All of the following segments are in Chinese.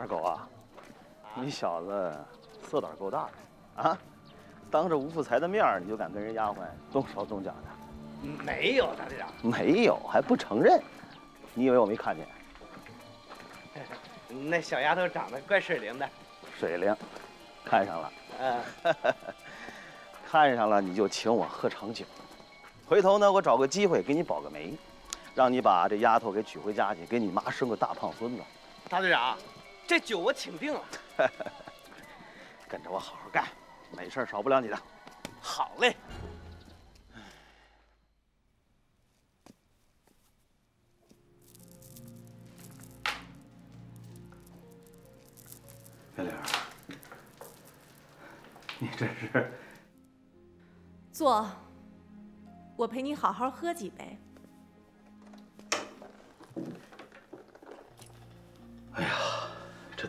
二狗啊，你小子色胆够大的啊！当着吴富才的面你就敢跟人丫鬟动手动脚的？没有，大队长。没有，还不承认？你以为我没看见？那小丫头长得怪水灵的。水灵，看上了。嗯，看上了你就请我喝场酒。回头呢，我找个机会给你保个媒，让你把这丫头给娶回家去，给你妈生个大胖孙子。大队长，这酒我请定了。跟着我好好干，没事少不了你的。好嘞。小玲，你这是坐，我陪你好好喝几杯。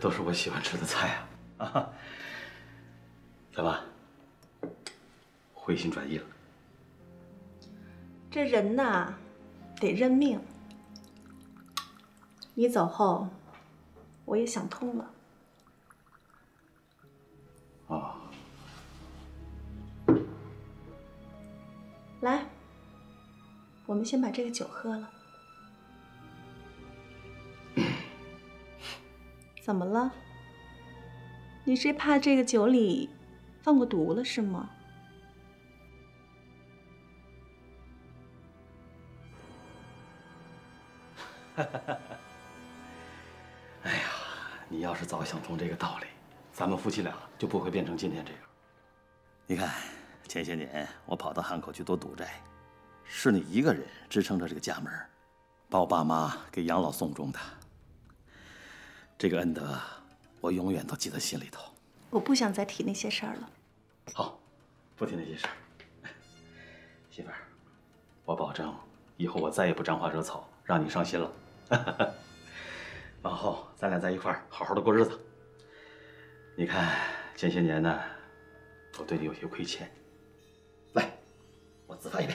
都是我喜欢吃的菜啊！啊，怎么回心转意了？这人呐，得认命。你走后，我也想通了。哦，来，我们先把这个酒喝了。怎么了？你是怕这个酒里放过毒了是吗？哎呀，你要是早想通这个道理，咱们夫妻俩就不会变成今天这样。你看，前些年我跑到汉口去躲赌债，是你一个人支撑着这个家门，把我爸妈给养老送终的。这个恩德，我永远都记在心里头。我不想再提那些事儿了。好，不提那些事儿。媳妇儿，我保证以后我再也不沾花惹草，让你伤心了。往后咱俩在一块儿好好的过日子。你看前些年呢，我对你有些亏欠。来，我自罚一杯。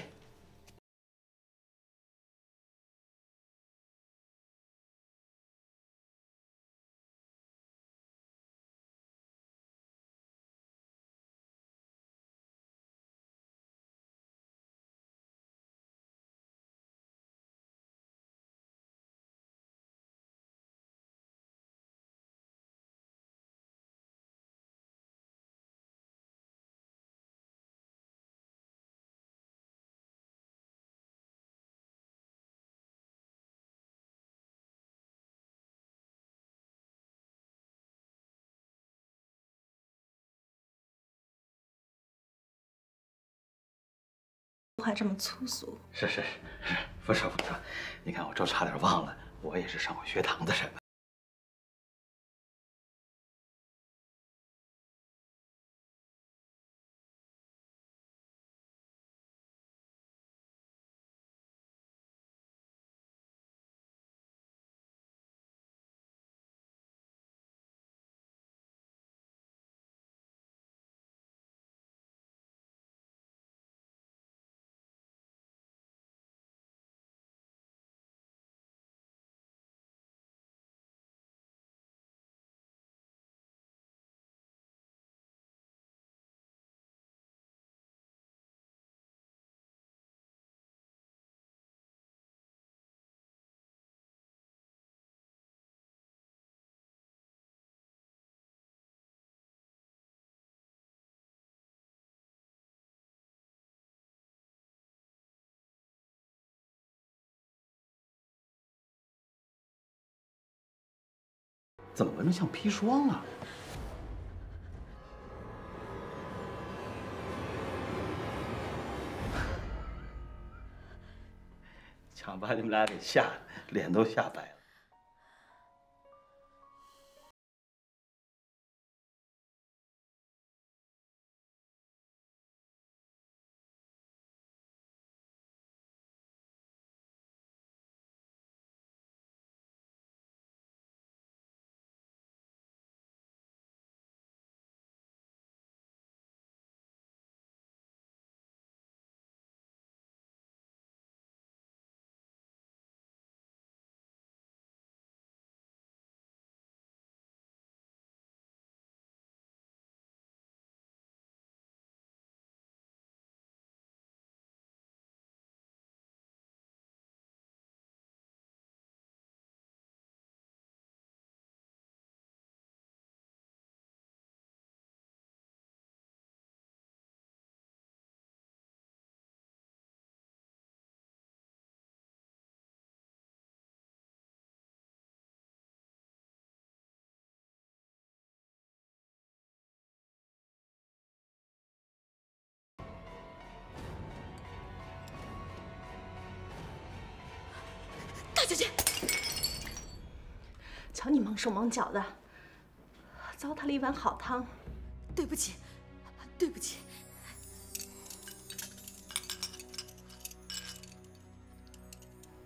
话这么粗俗，是是是，不说不说。你看我这差点忘了，我也是上过学堂的人。怎么闻着像砒霜啊？强把你们俩给吓的脸都吓白了。大小姐，瞧你忙手忙脚的，糟蹋了一碗好汤。对不起，对不起。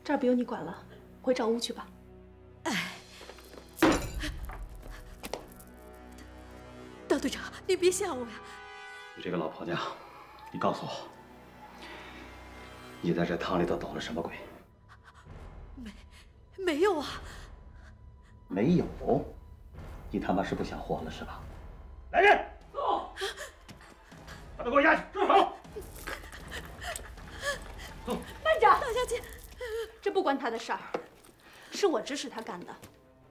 这儿不用你管了，回找屋去吧。哎大队长，你别吓我呀！你这个老婆娘，你告诉我，你在这汤里头捣了什么鬼？没，有啊。没有？你他妈是不想活了是吧？来人，走！把他给我押去，住手！走慢着，大小姐，这不关他的事儿，是我指使他干的。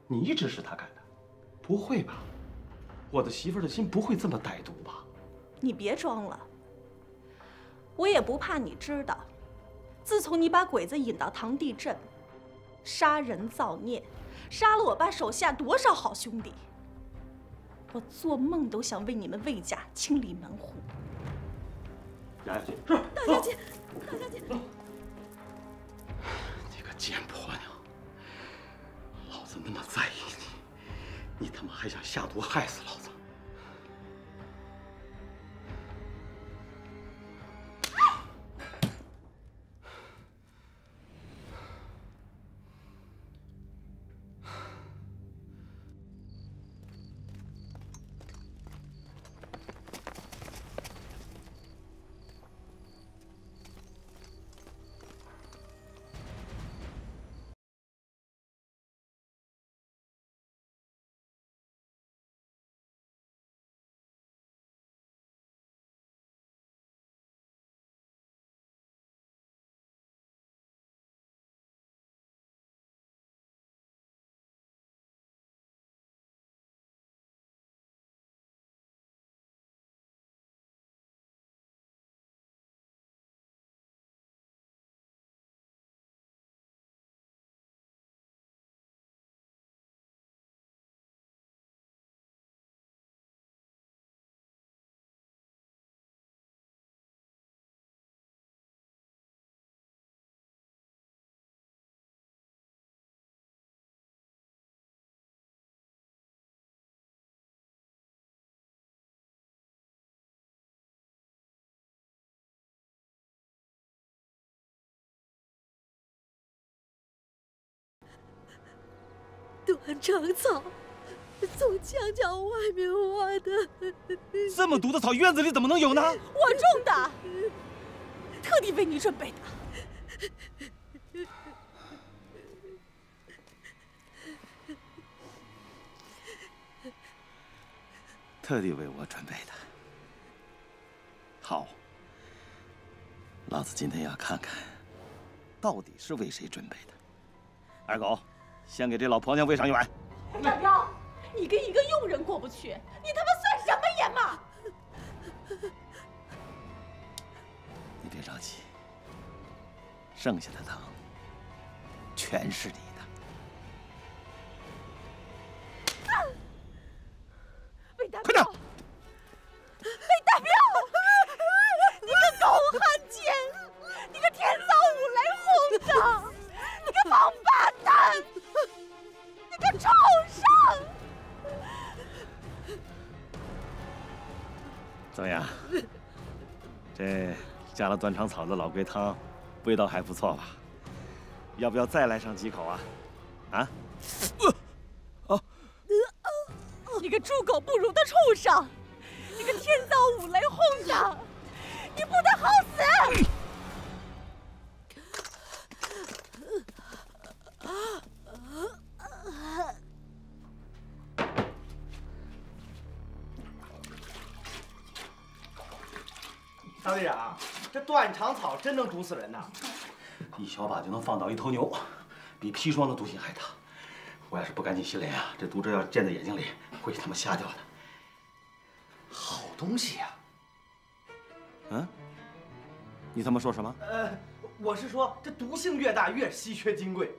你指使他干的？不会吧？我的媳妇儿的心不会这么歹毒吧？你别装了，我也不怕你知道。自从你把鬼子引到唐地镇，杀人造孽，杀了我爸手下多少好兄弟，我做梦都想为你们魏家清理门户。押下去，是。大小姐，大小姐，你个贱婆娘！老子那么在意你，你他妈还想下毒害死老子？断肠草从墙角外面挖的。这么毒的草，院子里怎么能有呢？我种的，特地为你准备的。特地为我准备的。好，老子今天要看看，到底是为谁准备的。二狗，先给这老婆娘喂上一碗。大彪，你跟一个佣人过不去，你他妈算什么爷们儿？你别着急，剩下的汤全是你怎么样？这加了断肠草的老龟汤，味道还不错吧？要不要再来上几口啊？啊？你个猪狗不如的畜生，你个天造五雷轰的，你不得好死！大队长，这断肠草真能毒死人呐！一小把就能放倒一头牛，比砒霜的毒性还大。我要是不赶紧洗脸啊，这毒汁要溅在眼睛里，会他妈瞎掉的。好东西呀、嗯？你他妈说什么？呃，我是说，这毒性越大越稀缺金贵。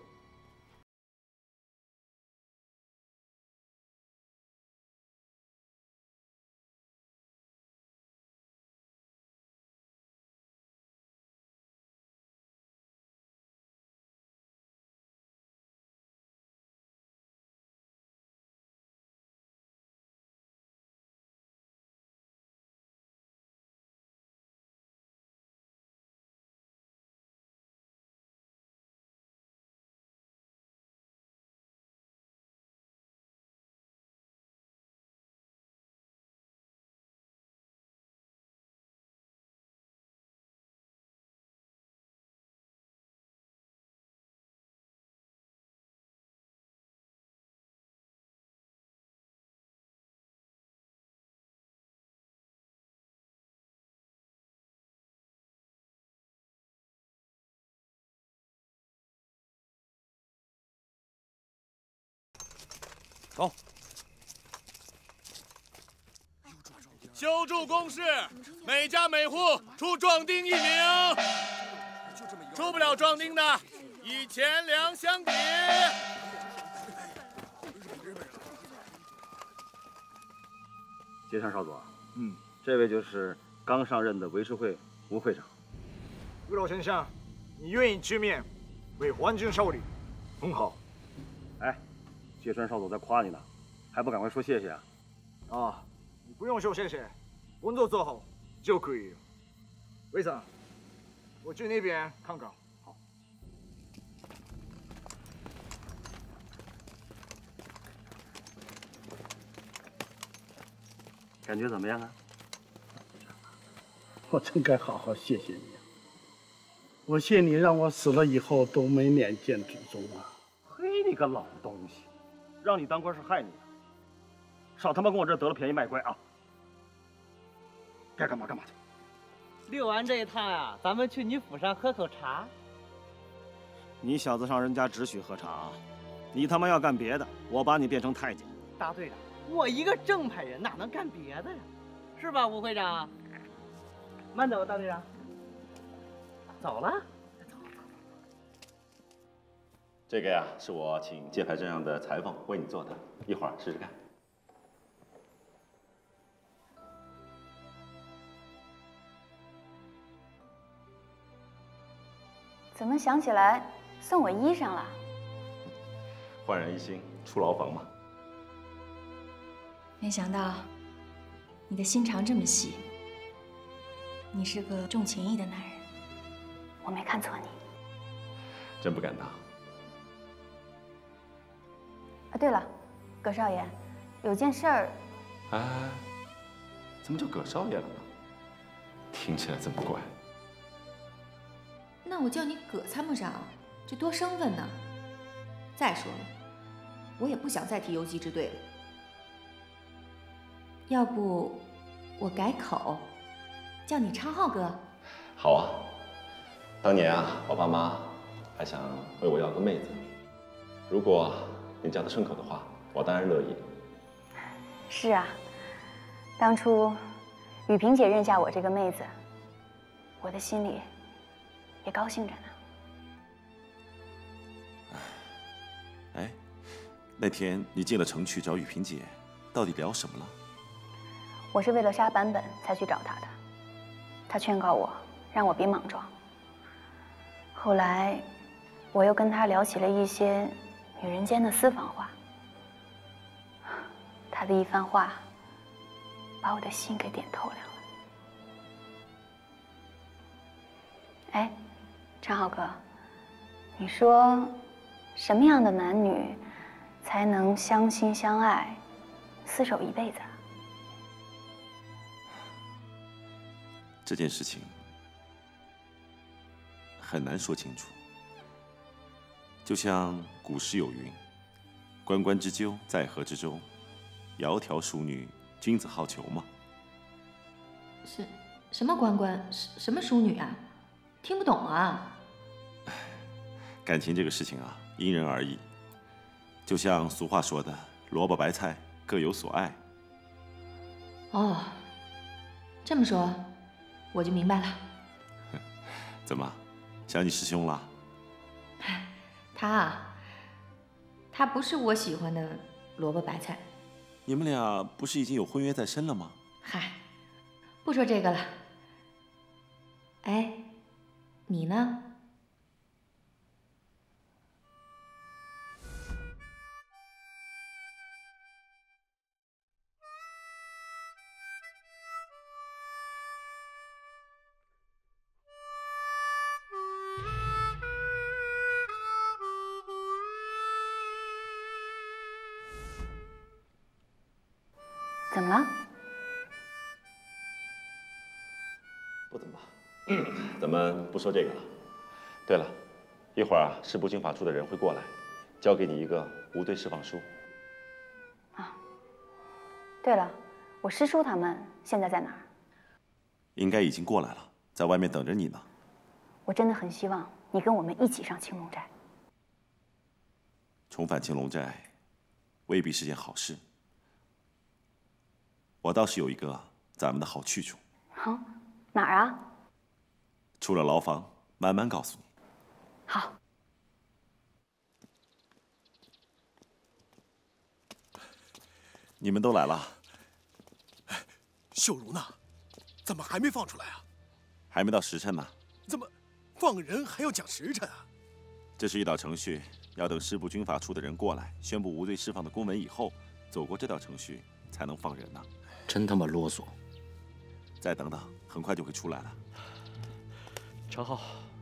走。修筑工事，每家每户出壮丁一名，出不了壮丁的，以钱粮相抵。金山少佐，嗯，这位就是刚上任的维持会吴会长。吴老先生，你愿意出面为皇军效力，很好。哎，芥川少佐在夸你呢，还不赶快说谢谢啊？啊，你不用说谢谢，工作做好就可以。魏长，我去那边看看。好。感觉怎么样啊？我真该好好谢谢你啊！我谢你让我死了以后都没脸见祖宗啊！嘿，你个老东西，让你当官是害你啊！少他妈跟我这得了便宜卖乖啊！该干嘛干嘛去。遛完这一趟呀，咱们去你府上喝口茶。你小子上人家只许喝茶，你他妈要干别的，我把你变成太监。大队长。我一个正派人哪能干别的呀？是吧，吴会长？慢走，大队长。走了。这个呀，是我请界牌镇上的裁缝为你做的，一会儿试试看。怎么想起来送我衣裳了？焕然一新，出牢房嘛。没想到你的心肠这么细，你是个重情义的男人。我没看错你，真不敢当。啊，对了，葛少爷，有件事儿。哎，怎么就葛少爷了呢？听起来这么怪。那我叫你葛参谋长，这多生分呢。再说了，我也不想再提游击支队了。要不我改口，叫你昌浩哥。好啊，当年啊，我爸妈还想为我要个妹子，如果你叫得顺口的话，我当然乐意。是啊，当初雨萍姐认下我这个妹子，我的心里也高兴着呢。哎，那天你进了城去找雨萍姐，到底聊什么了？我是为了杀版本才去找她的，她劝告我，让我别莽撞。后来，我又跟她聊起了一些女人间的私房话。他的一番话，把我的心给点透亮了。哎，陈浩哥，你说，什么样的男女，才能相亲相爱，厮守一辈子？这件事情很难说清楚，就像古诗有云：“关关之鸠，在河之洲，窈窕淑女，君子好逑”嘛。是什么关关？什什么淑女啊？听不懂啊！感情这个事情啊，因人而异。就像俗话说的：“萝卜白菜各有所爱。”哦，这么说。我就明白了，怎么想你师兄了？他啊，他不是我喜欢的萝卜白菜。你们俩不是已经有婚约在身了吗？嗨，不说这个了。哎，你呢？咱们不说这个了。对了，一会儿啊，市部军法处的人会过来，交给你一个无罪释放书。啊，对了，我师叔他们现在在哪儿？应该已经过来了，在外面等着你呢。我真的很希望你跟我们一起上青龙寨。重返青龙寨，未必是件好事。我倒是有一个咱们的好去处。好，哪儿啊？出了牢房，慢慢告诉你。好。你们都来了。秀如呢？怎么还没放出来啊？还没到时辰呢。怎么，放人还要讲时辰啊？这是一道程序，要等师部军法处的人过来宣布无罪释放的公文以后，走过这道程序才能放人呢。真他妈啰嗦！再等等，很快就会出来了。常浩，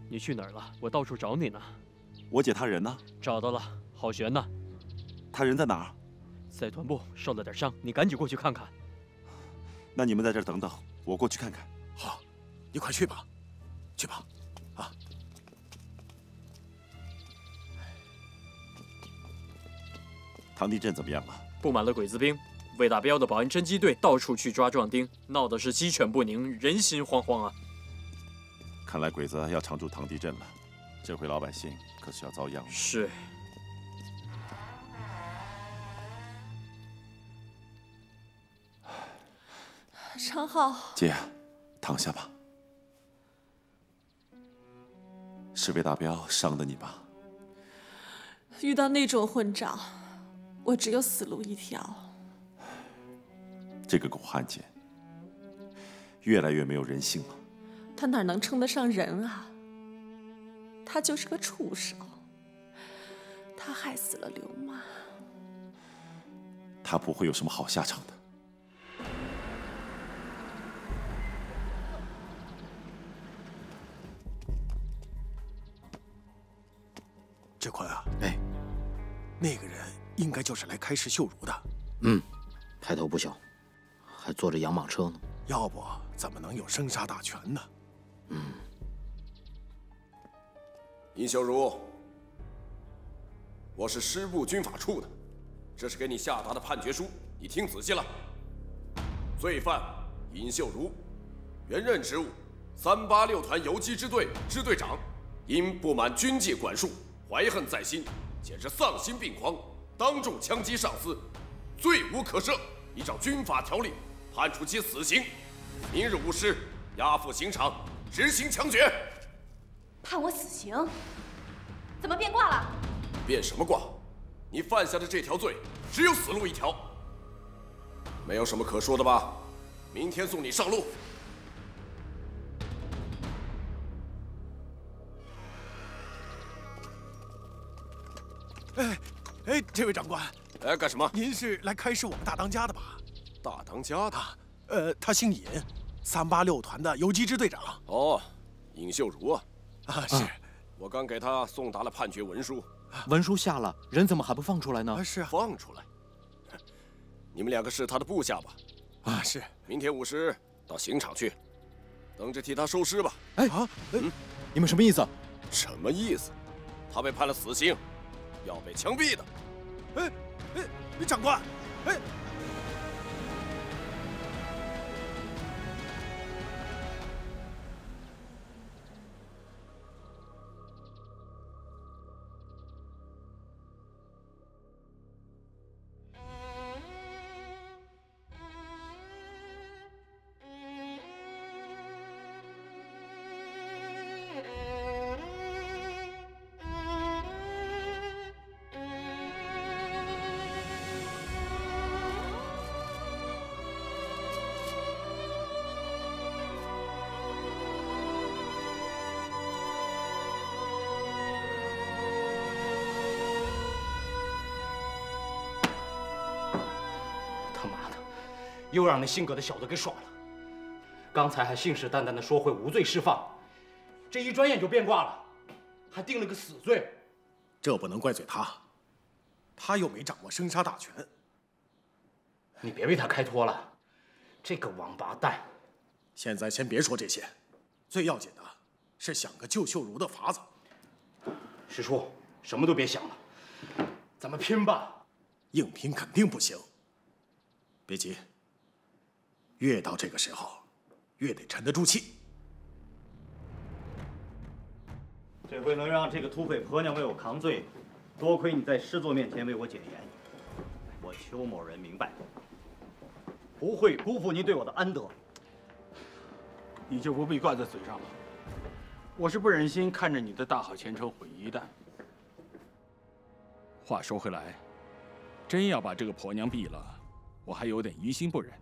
你去哪儿了？我到处找你呢。我姐她人呢？找到了，郝璇呢？她人在哪儿？在团部受了点伤，你赶紧过去看看。那你们在这儿等等，我过去看看。好，你快去吧，去吧，啊！唐地镇怎么样了？布满了鬼子兵，魏大彪的保安侦缉队到处去抓壮丁，闹得是鸡犬不宁，人心惶惶啊！看来鬼子要常驻唐地镇了，这回老百姓可是要遭殃了。是。常浩，姐，躺下吧。是魏大彪伤的你吧？遇到那种混账，我只有死路一条。这个狗汉奸，越来越没有人性了。他哪能称得上人啊？他就是个畜生。他害死了刘妈。他不会有什么好下场的。志坤啊，哎，那个人应该就是来开释秀如的。嗯，派头不小，还坐着养马车呢。要不怎么能有生杀大权呢？嗯。殷秀如，我是师部军法处的，这是给你下达的判决书，你听仔细了。罪犯尹秀如，原任职务三八六团游击支队支队长，因不满军纪管束。怀恨在心，简直丧心病狂，当众枪击上司，罪无可赦。依照军法条例，判处其死刑。明日午时，押赴刑场执行枪决。判我死刑？怎么变卦了？变什么卦？你犯下的这条罪，只有死路一条。没有什么可说的吧？明天送你上路。哎，哎，这位长官，哎，干什么？您是来开释我们大当家的吧？大当家的，呃，他姓尹，三八六团的游击支队长。哦，尹秀如啊，啊是，我刚给他送达了判决文书，文书下了，人怎么还不放出来呢？是啊，放出来。你们两个是他的部下吧？啊是，明天午时到刑场去，等着替他收尸吧。哎啊，嗯，你们什么意思？什么意思？他被判了死刑。要被枪毙的！哎哎，长官，哎。又让那姓葛的小子给耍了。刚才还信誓旦旦的说会无罪释放，这一转眼就变卦了，还定了个死罪。这不能怪罪他，他又没掌握生杀大权。你别为他开脱了，这个王八蛋。现在先别说这些，最要紧的是想个救秀如的法子。师叔，什么都别想了，咱们拼吧。硬拼肯定不行。别急。越到这个时候，越得沉得住气。这回能让这个土匪婆娘为我扛罪，多亏你在师座面前为我解言。我邱某人明白，不会辜负您对我的恩德。你就不必挂在嘴上了。我是不忍心看着你的大好前程毁于一旦。话说回来，真要把这个婆娘毙了，我还有点于心不忍。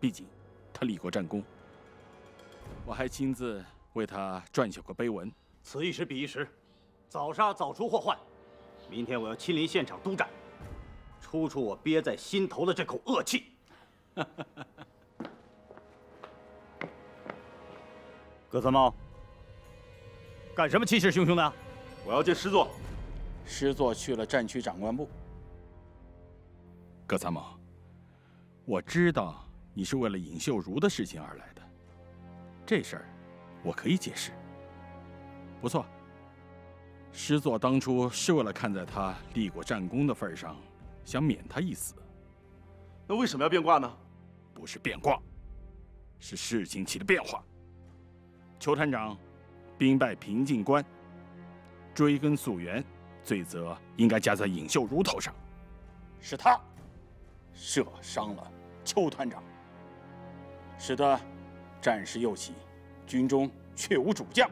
毕竟，他立过战功。我还亲自为他撰写过碑文。此一时彼一时，早杀早除祸患。明天我要亲临现场督战，出出我憋在心头的这口恶气。葛三茂，干什么气势汹汹的？我要见师座。师座去了战区长官部。葛参谋，我知道你是为了尹秀如的事情而来的，这事儿我可以解释。不错，师座当初是为了看在他立过战功的份上，想免他一死。那为什么要变卦呢？不是变卦，是事情起了变化。邱团长兵败平靖关，追根溯源。罪责应该加在尹秀如头上，是他射伤了邱团长，使得战事又起，军中却无主将。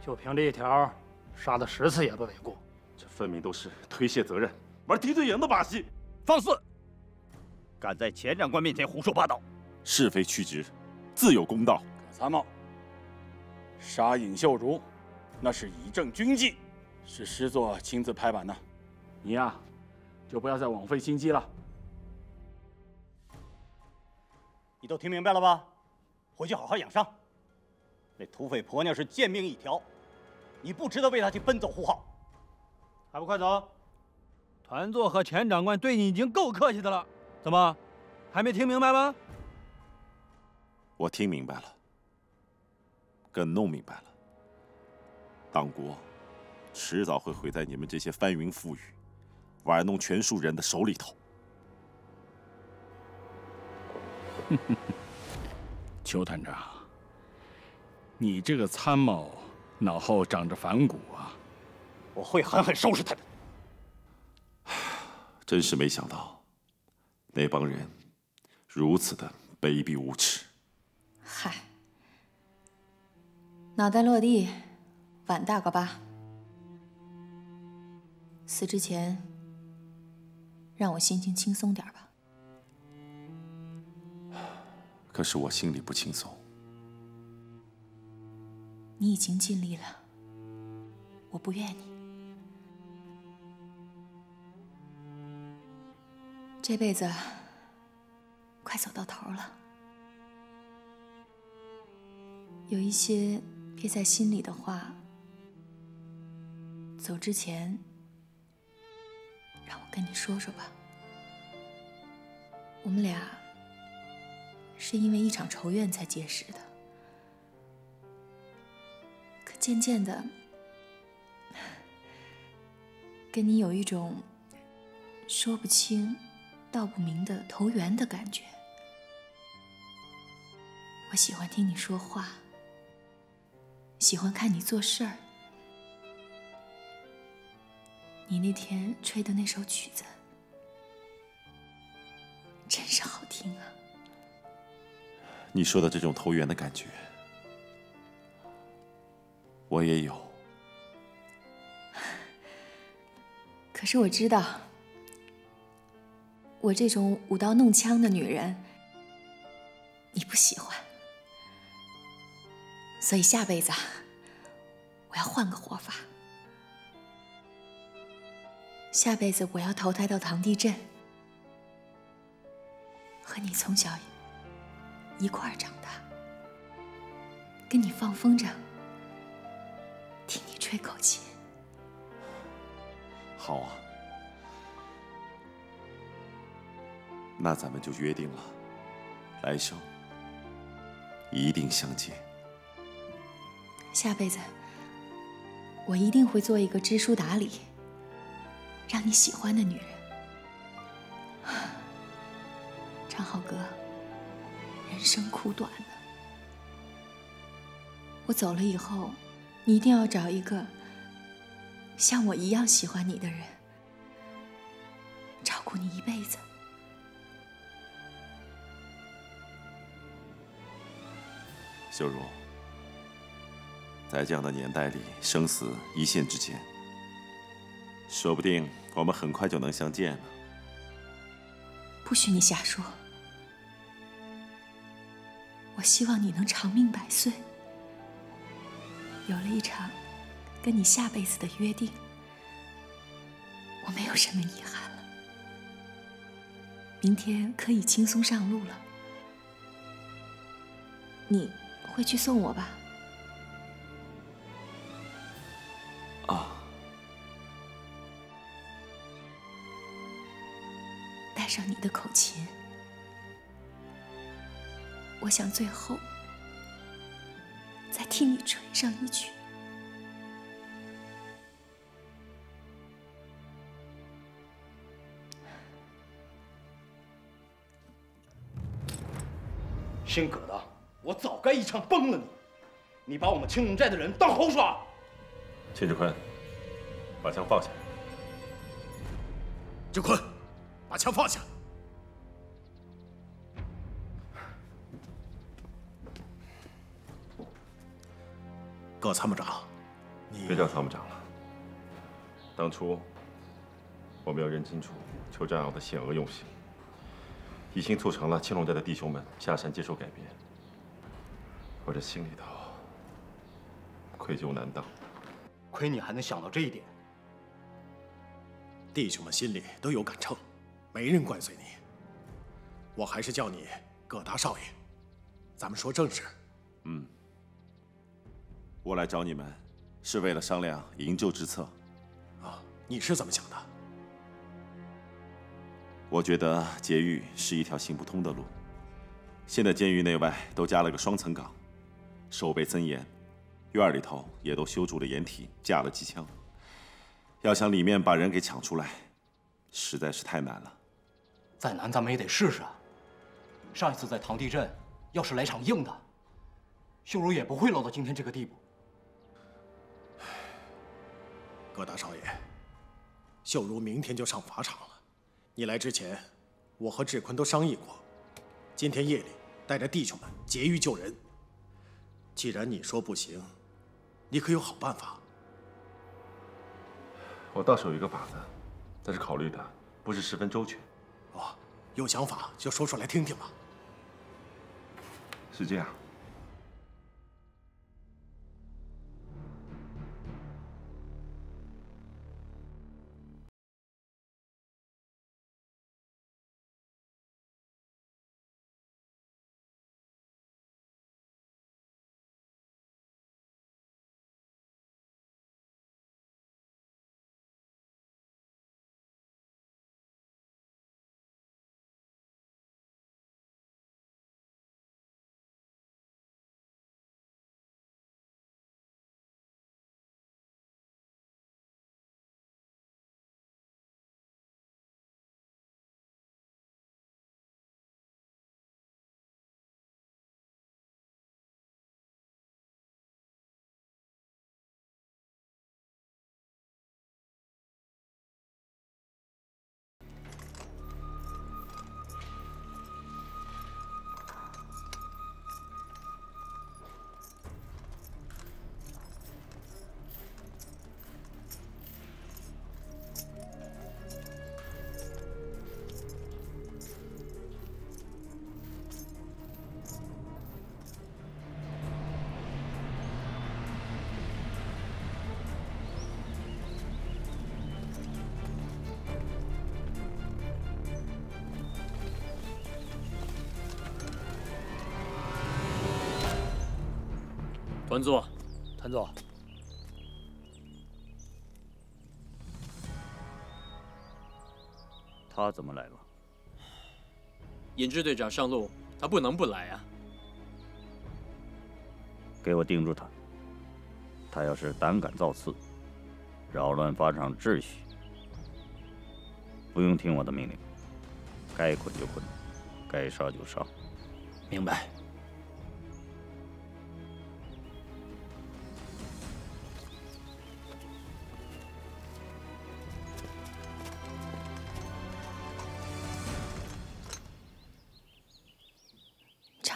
就凭这一条，杀他十次也不为过。这分明都是推卸责任、玩敌对营的把戏。放肆！敢在钱长官面前胡说八道，是非曲直，自有公道。葛参谋，杀尹秀如，那是以正军纪。是师座亲自拍板的，你呀，就不要再枉费心机了。你都听明白了吧？回去好好养伤。那土匪婆娘是贱命一条，你不值得为她去奔走呼号。还不快走！团座和钱长官对你已经够客气的了，怎么还没听明白吗？我听明白了，更弄明白了。党国。迟早会毁在你们这些翻云覆雨、玩弄权术人的手里头。邱团长，你这个参谋脑后长着反骨啊！我会狠狠收拾他的。真是没想到，那帮人如此的卑鄙无耻。嗨，脑袋落地，碗大个疤。死之前，让我心情轻松点吧。可是我心里不轻松。你已经尽力了，我不怨你。这辈子快走到头了，有一些憋在心里的话，走之前。让我跟你说说吧，我们俩是因为一场仇怨才结识的，可渐渐的，跟你有一种说不清道不明的投缘的感觉。我喜欢听你说话，喜欢看你做事儿。你那天吹的那首曲子，你说的这种投缘的感觉，我也有。可是我知道，我这种舞刀弄枪的女人，你不喜欢，所以下辈子我要换个活法。下辈子我要投胎到唐地镇，和你从小一块儿长大，跟你放风筝，听你吹口琴。好啊，那咱们就约定了，来生一定相见。下辈子我一定会做一个知书达理。让你喜欢的女人，长浩哥，人生苦短呢。我走了以后，你一定要找一个像我一样喜欢你的人，照顾你一辈子。秀茹，在这样的年代里，生死一线之间，说不定我们很快就能相见了。不许你瞎说！我希望你能长命百岁，有了一场跟你下辈子的约定，我没有什么遗憾了。明天可以轻松上路了，你。会去送我吧？啊！带上你的口琴，我想最后再替你吹上一曲。姓葛的。我早该一枪崩了你！你把我们青龙寨的人当猴耍！秦志坤，把枪放下。志坤，把枪放下。葛参谋长，你别叫参谋长了。当初我没有认清楚邱占鳌的险恶用心，已经促成了青龙寨的弟兄们下山接受改编。我这心里头愧疚难当，亏你还能想到这一点。弟兄们心里都有杆秤，没人怪罪你。我还是叫你葛大少爷，咱们说正事。嗯，我来找你们是为了商量营救之策。啊，你是怎么想的？我觉得劫狱是一条行不通的路。现在监狱内外都加了个双层岗。守备森严，院里头也都修筑了掩体，架了机枪。要想里面把人给抢出来，实在是太难了。再难，咱们也得试试啊！上一次在唐地镇，要是来场硬的，秀茹也不会落到今天这个地步。葛大少爷，秀如明天就上法场了。你来之前，我和志坤都商议过，今天夜里带着弟兄们劫狱救人。既然你说不行，你可有好办法？我倒是有一个法子，但是考虑的不是十分周全。哦，有想法就说出来听听吧。是这样。团座，团座，他怎么来了？尹支队长上路，他不能不来啊！给我盯住他！他要是胆敢造次，扰乱法场秩序，不用听我的命令，该捆就捆，该杀就杀。明白。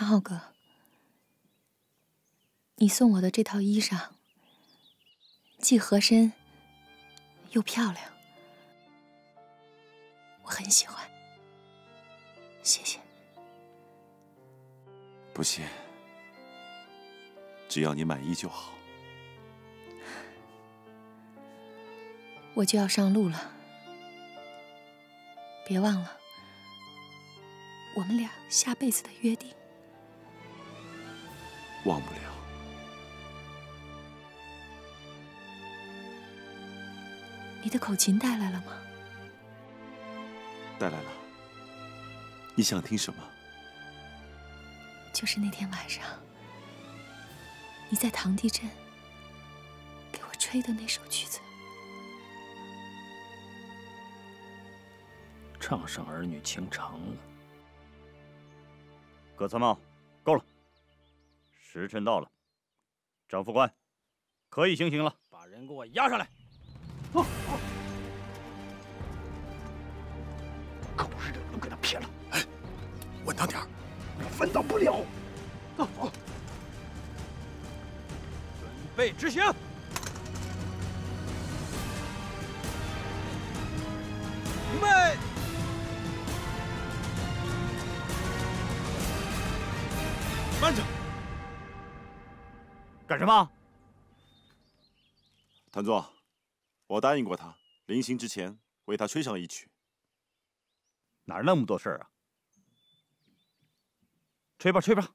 昌浩哥，你送我的这套衣裳，既合身又漂亮，我很喜欢。谢谢。不谢，只要你满意就好。我就要上路了，别忘了我们俩下辈子的约定。忘不了。你的口琴带来了吗？带来了。你想听什么？就是那天晚上你在唐地镇给我吹的那首曲子。唱上儿女情长了。葛参谋，够了。时辰到了，张副官，可以行刑了。把人给我押上来。走。狗日的，都给他撇了！哎，稳当点儿，我分到不了。走。准备执行。团座，我答应过他，临行之前为他吹上一曲。哪那么多事儿啊？吹吧，吹吧。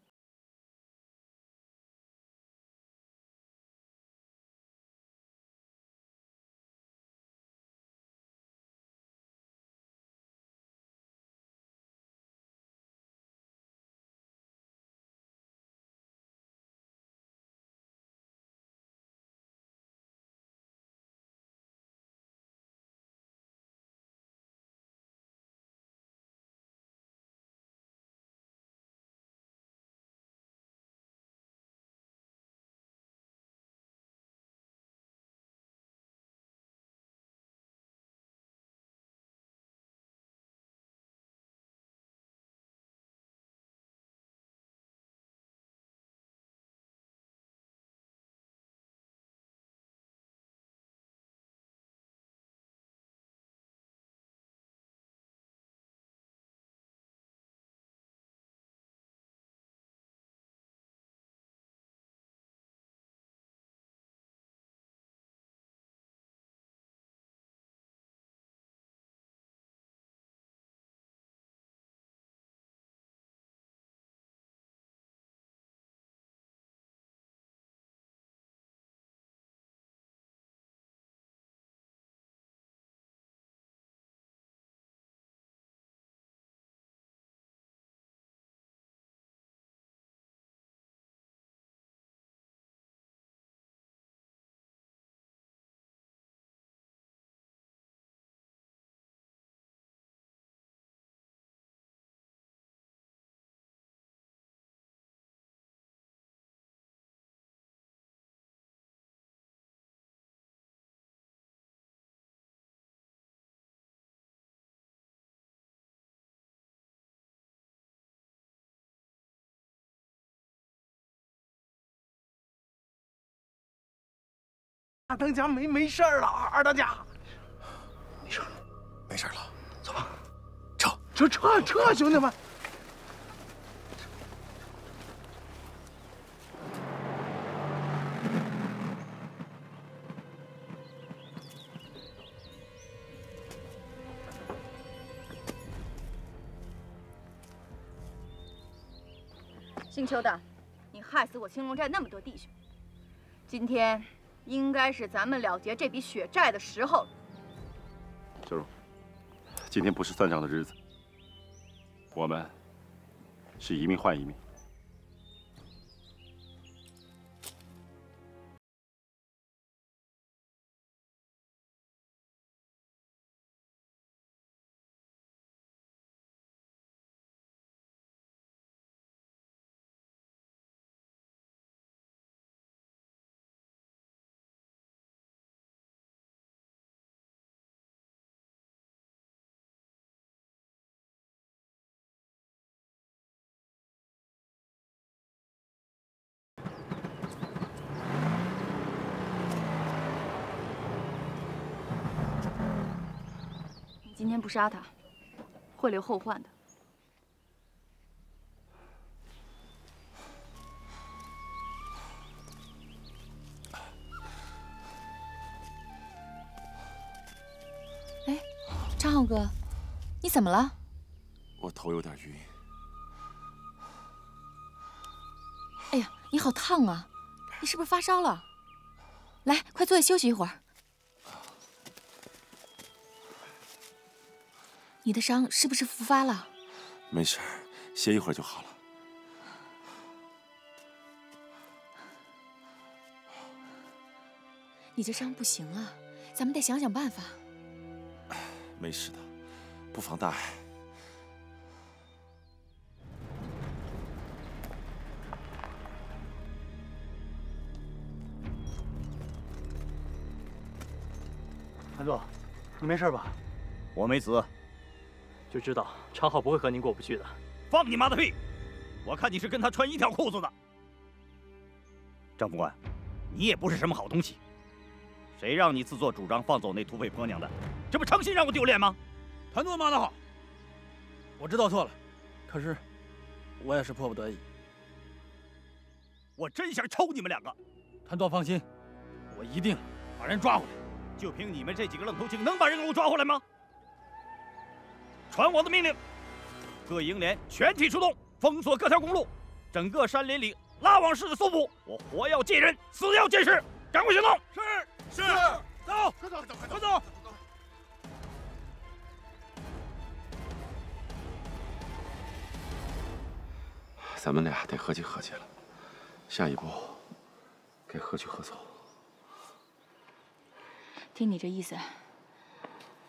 二当家没没事了，二当家，没事了，没事了，走吧，撤撤撤撤，兄弟们！姓邱的，你害死我青龙寨那么多弟兄，今天。应该是咱们了结这笔血债的时候了。小荣，今天不是算账的日子，我们是一命换一命。天不杀他，会留后患的。哎，张浩哥，你怎么了？我头有点晕。哎呀，你好烫啊！你是不是发烧了？来，快坐下休息一会儿。你的伤是不是复发了？没事，歇一会儿就好了。你这伤不行啊，咱们得想想办法。没事的，不妨大碍。韩座，你没事吧？我没死，就知道昌浩不会和您过不去的。放你妈的屁！我看你是跟他穿一条裤子的。张副官，你也不是什么好东西。谁让你自作主张放走那土匪婆娘的？这不诚心让我丢脸吗？谭座骂得好，我知道错了，可是我也是迫不得已。我真想抽你们两个！谭座放心，我一定把人抓回来。就凭你们这几个愣头青，能把人给我抓回来吗？传我的命令，各营连全体出动，封锁各条公路，整个山林里拉网式的搜捕。我活要见人，死要见尸，赶快行动！是是，走，快走，快走！咱们俩得合计合计了，下一步该何去何从？听你这意思，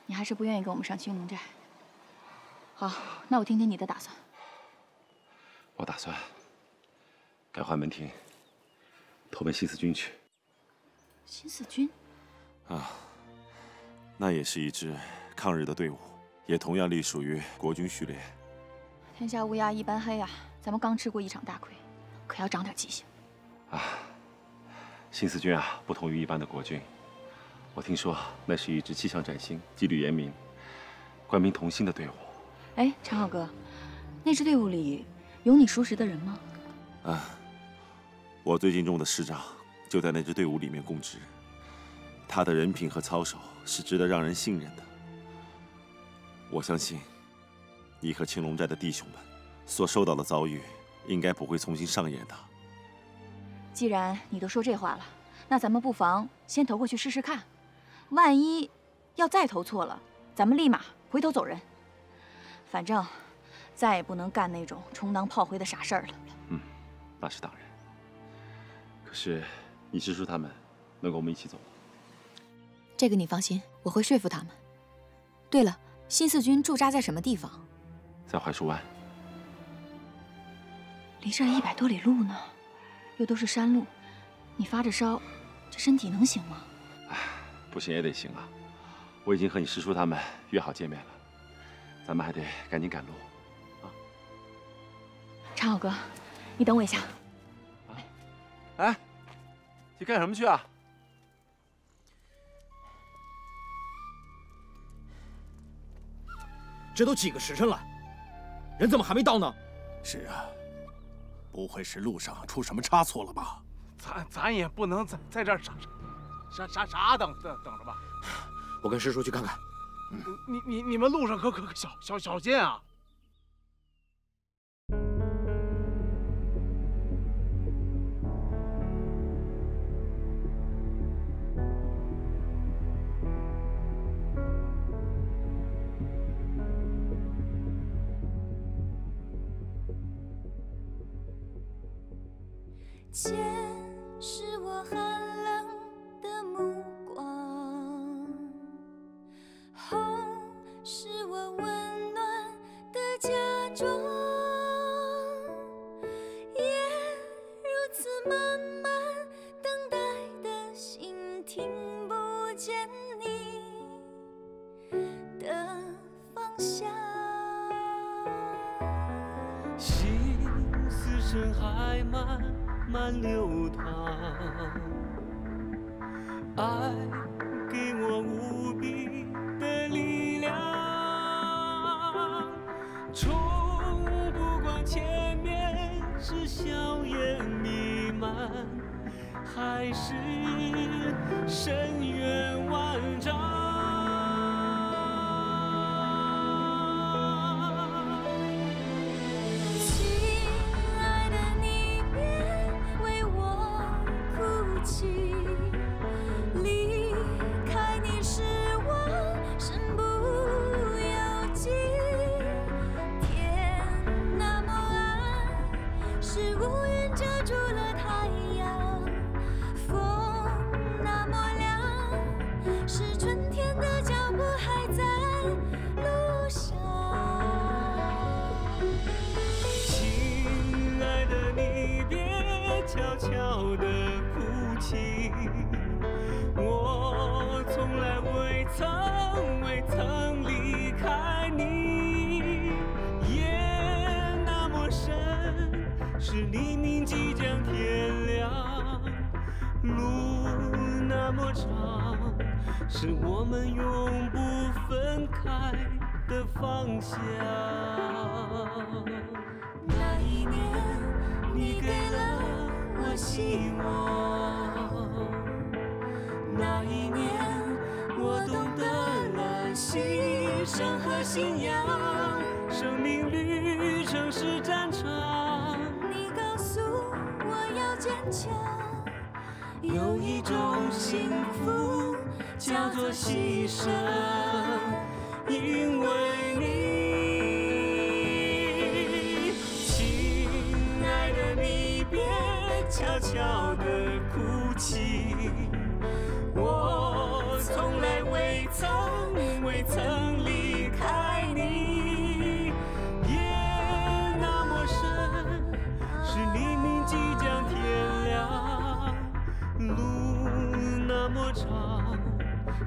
你还是不愿意跟我们上青龙寨。好，那我听听你的打算。我打算改换门庭，投奔新四军去。新四军？啊，那也是一支抗日的队伍，也同样隶属于国军序列。天下乌鸦一般黑啊！咱们刚吃过一场大亏，可要长点记性。啊，新四军啊，不同于一般的国军。我听说那是一支气象崭新、纪律严明、官民同心的队伍。哎，陈浩哥，那支队伍里有你熟识的人吗？啊，我最敬重的师长就在那支队伍里面供职，他的人品和操守是值得让人信任的。我相信，你和青龙寨的弟兄们所受到的遭遇，应该不会重新上演的。既然你都说这话了，那咱们不妨先投过去试试看。万一要再投错了，咱们立马回头走人。反正再也不能干那种充当炮灰的傻事儿了。嗯，那是当然。可是你师叔他们能跟我们一起走吗？这个你放心，我会说服他们。对了，新四军驻扎在什么地方？在槐树湾。离这儿一百多里路呢，又都是山路，你发着烧，这身体能行吗？不行也得行啊！我已经和你师叔他们约好见面了，咱们还得赶紧赶路。啊，长浩哥，你等我一下。哎，你干什么去啊？这都几个时辰了，人怎么还没到呢？是啊，不会是路上出什么差错了吧？咱咱也不能在在这儿傻傻傻傻等等等着吧。我跟师叔去看看。你你你们路上可可可小小小心啊！剑是我像心似深海慢慢流淌。爱给我无比的力量冲不管前面是硝烟弥漫还是深渊路那么长，是我们永不分开的方向。那一年，你给了我希望；那一年，我懂得了牺牲和信仰。生命旅程是战场，你告诉我要坚强。有一种幸福叫做牺牲，因为你，亲爱的，你别悄悄地哭泣。我从来未曾未曾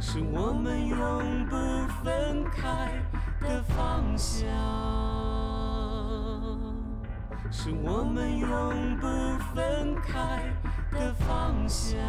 是我们永不分开的方向。是我们永不分开的方向。